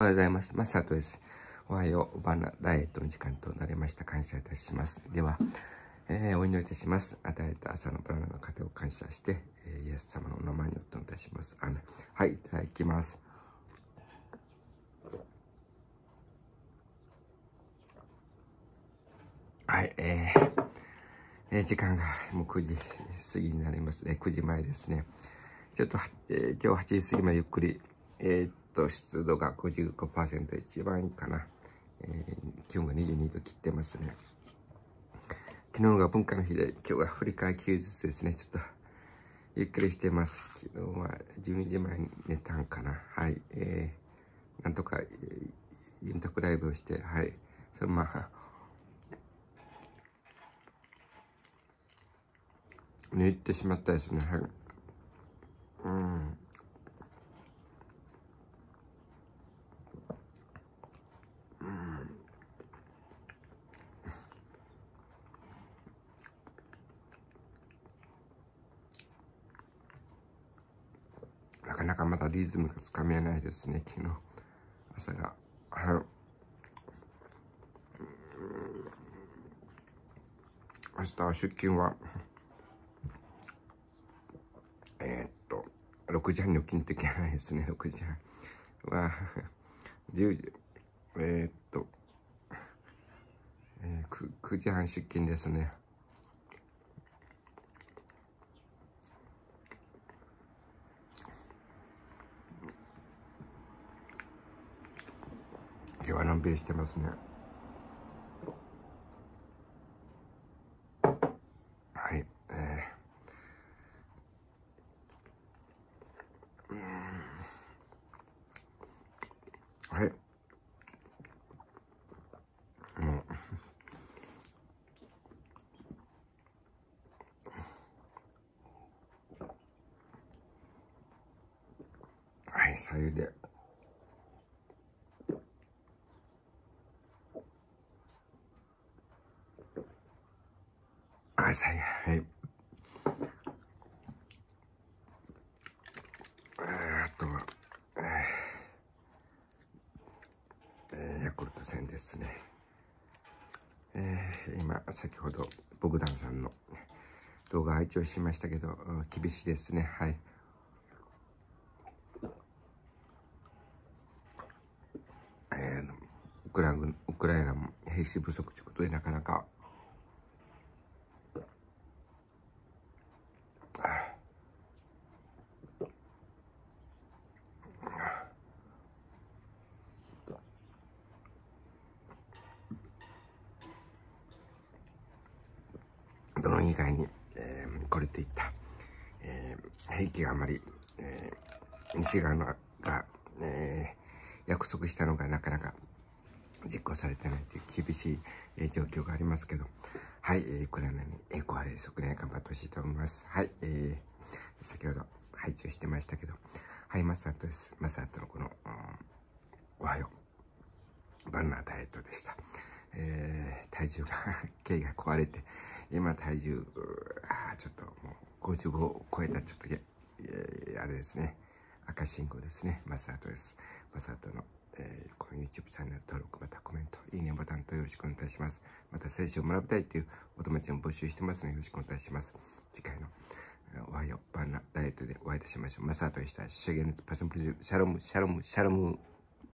おはようございます。マサトです。おはよう。バナダイエットの時間となりました。感謝いたします。では、えー、お祈りいたします。与えた朝のバナナの糧を感謝して、えー、イエス様のお名前におっといたします。アメはい、いただきます。はい、えー、えー、時間がもう9時過ぎになりますね。9時前ですね。ちょっと、えー、今日8時過ぎまでゆっくり、えー、っと、湿度が55%一番いいかな。えー、気温が22度切ってますね。昨日が文化の日で、今日はアフリカ休日ですね。ちょっと、ゆっくりしてます。昨日は12時前に寝たんかな。はい。えー、なんとか、えー、ユンタクライブをして、はい。それまあ、寝入ってしまったですね。はい。なかまだリズムがつかめないですね、昨日。朝が。はい。明日は出勤は、えー、っと、6時半に起きんといけないですね、6時半。は、10時、えー、っと、えー、9, 9時半出勤ですね。今日はのんびりしてますね。はい、えー、はい。もう。はい、左右で。ださい。はい。あとは、えー、ヤクルト戦ですね。えー、今、先ほど、ボグダンさんの動画拝聴しましたけど、厳しいですね。はい。えー、ウクライナウクライナも兵士不足ということで、なかなかドローン以外に、えー、これていった、えー、兵器があまり、えー、西側のが、えー、約束したのがなかなか実行されてないという厳しい、えー、状況がありますけど、はい、えー、ウクライナに栄光あれ、即年頑張ってほしいと思います。はい、えー、先ほど配置をしてましたけど、はい、マサトです。マサトのこの、うん、おはよう。バンナーダイエットでした。えー、体重が、毛が壊れて、今体重、あちょっともう55を超えたちょっとや、あれですね。赤信号ですね。マサートです。マサートの、えー、この YouTube チャンネル登録、またコメント、いいねボタンとよろしくお願いします。また聖書を学びたいというお友達も募集してますのでよろしくお願いします。次回のおはよう、バンナ、ダイエットでお会いいたしましょう。マサートでした。シェゲネツ、パションプリズ、シャロム、シャロム、シャロム。